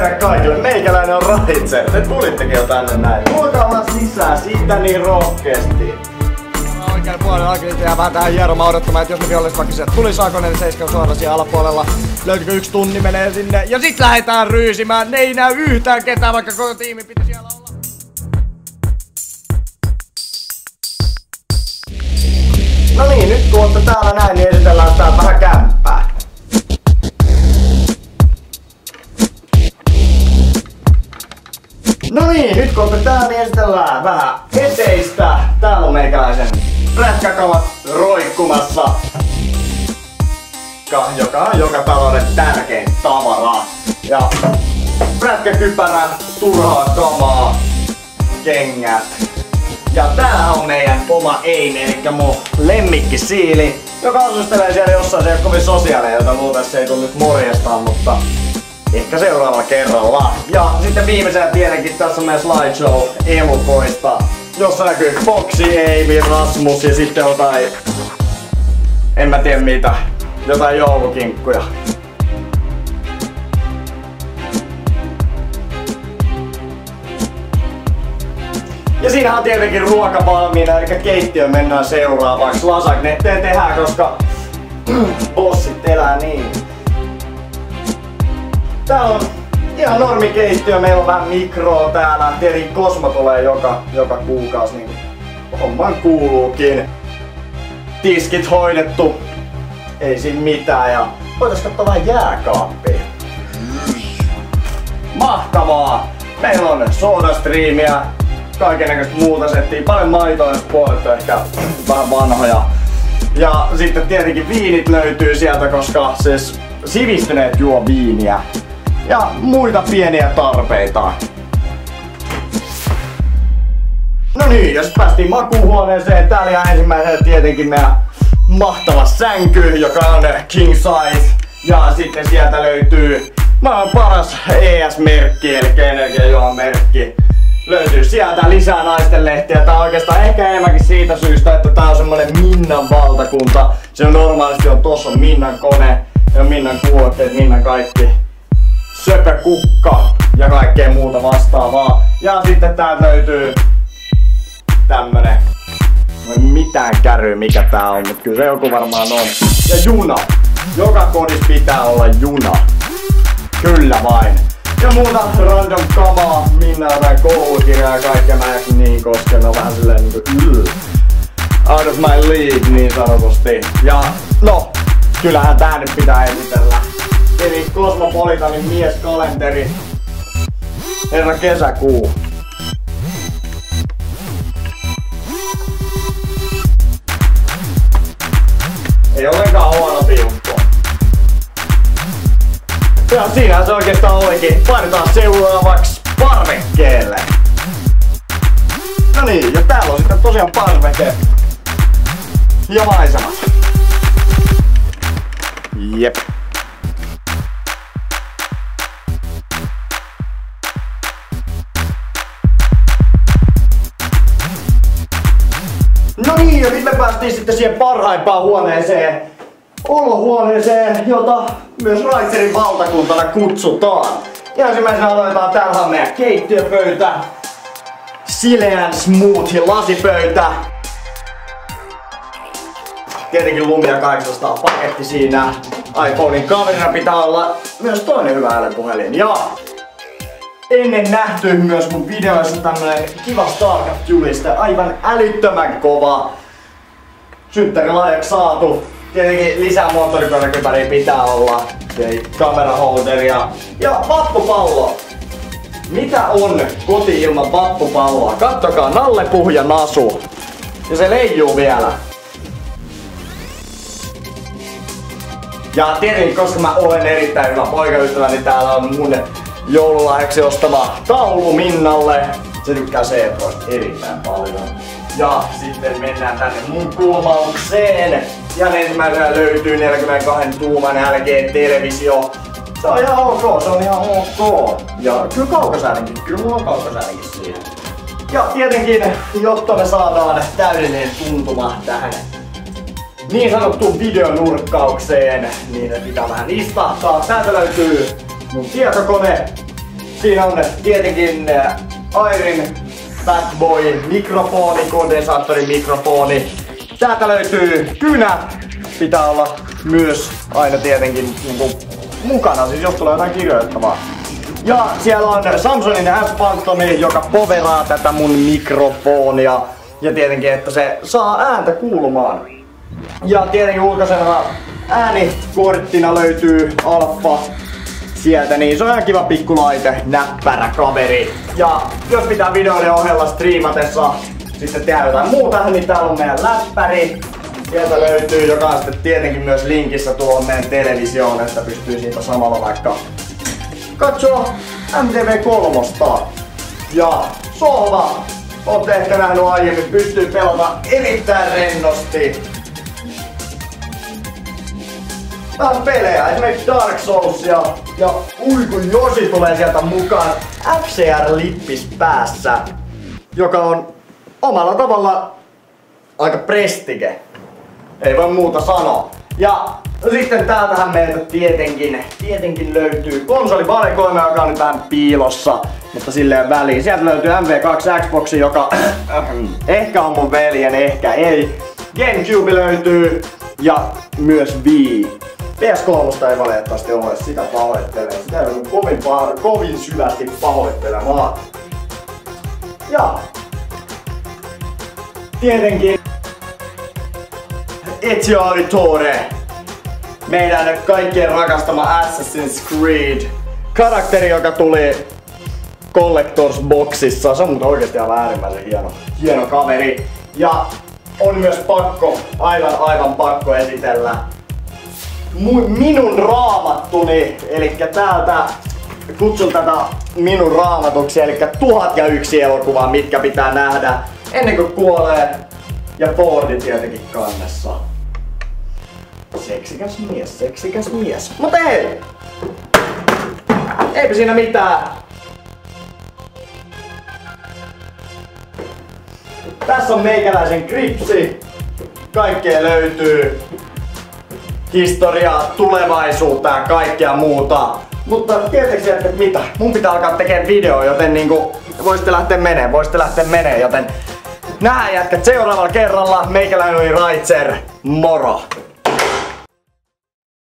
terve kaikille. Meikäläinen on Raitse. Te tulittekin jo tänne näin. Tulkaa vaan sisään, siitä niin rohkeasti. Oikein puolella oikein jää vähän tähän hieromaan odottamaan, että jos ne viholliset vaikka sieltä tuli Saakonen, niin seiska on suoraan siellä alapuolella. Löytyykö yksi tunni menee sinne ja sit lähdetään ryysimään. Ne ei näy yhtään ketään, vaikka koko tiimi pitäisi siellä olla. No niin, nyt kun olette täällä näin, niin esitellään tää vähän kämppää. Nyt kun niin esitellään vähän eteistä. Täällä on meikäläisen prätkäkamat roikkumassa. Ka- joka on joka talouden tärkein tavara. Ja prätkäkypärä, turhaa kamaa, kengät, ja tää on meidän oma Eimi, eli mun lemmikki Siili, joka asustelee siellä jossain, se ei ole kovin sosiaalinen, jota luultavasti se ei tule nyt morjestaan, mutta ehkä seuraavalla kerralla. Ja sitten viimeisenä tietenkin tässä on meidän slideshow elukoista, jossa näkyy Foxy, Eimi, Rasmus ja sitten jotain, en mä tiedä mitä, jotain joulukinkkuja. Ja siinä on tietenkin ruoka valmiina, eli keittiö mennään seuraavaksi. Lasagne te tehdään, koska bossit elää niin. Täällä on ihan normi keittiö, meillä on vähän mikroa täällä. Tietenkin Kosmo tulee joka, joka kuukausi, niin homman kuuluukin. Tiskit hoidettu, ei siinä mitään ja voitais katsoa vähän jääkaappia. Mahtavaa! Meillä on sodastriimiä, kaikenlaista muuta settiä, paljon maitoa jos puolet ehkä vähän vanhoja. Ja sitten tietenkin viinit löytyy sieltä, koska siis sivistyneet juo viiniä. Ja muita pieniä tarpeita. No niin, jos päästiin makuuhuoneeseen, täällä ihan ensimmäisenä tietenkin meidän mahtava sänky, joka on king size. Ja sitten sieltä löytyy maailman paras ES-merkki, eli energiajuomamerkki löytyy sieltä lisää naisten lehtiä. Tää on oikeastaan ehkä enemmänkin siitä syystä, että tää on semmonen Minnan valtakunta. Se on normaalisti on tossa on Minnan kone ja Minnan kuulokkeet, Minnan kaikki söpö kukka ja kaikkea muuta vastaavaa. Ja sitten täältä löytyy tämmönen No mitään käry mikä tää on, mutta kyllä se joku varmaan on. Ja juna. Joka kodissa pitää olla juna. Kyllä vain. Ja muuta random kamaa, minä jotain koulukirjaa ja kaikkea mä en niin koska ne on vähän silleen niinku yl. Out of my league niin sanotusti. Ja no, kyllähän tää nyt pitää esitellä. Eli Cosmopolitanin mieskalenteri. Herra kesäkuu. Ei ollenkaan huono piukko. Ja siinä se oikeastaan olikin. Painetaan seuraavaksi parvekkeelle. No niin, ja täällä on sitten tosiaan parveke. Ja maisemat. Jep. Ja nyt me päästiin sitten siihen parhaimpaan huoneeseen. Olohuoneeseen, jota myös Raitserin valtakuntana kutsutaan. Ja ensimmäisenä aloitetaan, täällä on meidän keittiöpöytä. Sileän smoothie lasipöytä. Tietenkin Lumia 800 paketti siinä. iPhonein kamerana pitää olla myös toinen hyvä älypuhelin. Ja ennen nähty myös mun videoissa tämmönen kiva StarCraft-juliste, aivan älyttömän kova. Synttärilahjaksi saatu. Tietenkin lisää moottorikonekympäriä pitää olla. Eli kameraholderia. Ja vappupallo. Mitä on koti ilman vappupalloa? Kattokaa, Nalle Puhja Nasu. Ja se leijuu vielä. Ja tietenkin, koska mä olen erittäin hyvä poikaystävä, niin täällä on mun joululahjaksi ostama taulu Minnalle. Se tykkää Seetroista erittäin paljon. Ja sitten mennään tänne mun kulmaukseen. Ja ensimmäisenä löytyy 42 tuuman LG-televisio. Se on ihan ok, se on ihan ok. Ja kyllä kaukosäädinkin, kyllä on kaukosäädinkin siihen. Ja tietenkin, jotta me saadaan täydellinen tuntuma tähän niin sanottuun videonurkkaukseen, niin ne pitää vähän istahtaa. Täältä löytyy mun tietokone, Siinä on tietenkin Airin Fatboy mikrofoni, kondensaattori mikrofoni. Täältä löytyy kynä. Pitää olla myös aina tietenkin niin kuin, mukana, siis jos tulee jotain kirjoittavaa. Ja siellä on Samsungin S-Phantomi, joka poveraa tätä mun mikrofonia. Ja tietenkin, että se saa ääntä kuulumaan. Ja tietenkin ulkoisena äänikorttina löytyy Alfa sieltä, niin se on ihan kiva pikkulaite, näppärä kaveri. Ja jos pitää videoiden ohella striimatessa sitten tehdä jotain muuta, niin täällä on meidän läppäri. Sieltä löytyy, joka on sitten tietenkin myös linkissä tuohon meidän televisioon, että pystyy siitä samalla vaikka katsoa MTV3. Ja sohva, ootte ehkä nähnyt aiemmin, pystyy pelata erittäin rennosti vähän pelejä, esimerkiksi Dark Soulsia ja ui kun Josi tulee sieltä mukaan FCR-lippis päässä, joka on omalla tavalla aika prestige. Ei voi muuta sanoa. Ja sitten täältähän meiltä tietenkin, tietenkin löytyy konsolivalikoima, joka on nyt vähän piilossa, mutta silleen väliin. Sieltä löytyy MV2 Xbox, joka ehkä on mun veljen, ehkä ei. Gamecube löytyy ja myös Wii. PS3 ei valitettavasti ole, sitä pahoittelen. Sitä ei kovin, kovin syvästi pahoittelemaan. Ja tietenkin Ezio Auditore, meidän kaikkien rakastama Assassin's Creed karakteri, joka tuli Collectors Boxissa. Se on mutta oikeesti aivan äärimmäisen hieno, hieno kaveri. Ja on myös pakko, aivan aivan pakko esitellä minun raamattuni, eli täältä kutsun tätä minun raamatuksi, eli tuhat ja yksi elokuvaa, mitkä pitää nähdä ennen kuin kuolee. Ja Fordi tietenkin kannessa. Seksikäs mies, seksikäs mies. Mutta ei! Eipä siinä mitään. Tässä on meikäläisen kripsi. Kaikkea löytyy historiaa, tulevaisuutta ja kaikkea muuta. Mutta tietenkin että mitä? Mun pitää alkaa tekemään video, joten niinku voisitte lähteä menee, voisitte lähteä menee, joten nähdään jätkät seuraavalla kerralla. Meikäläinen oli Raitser, moro!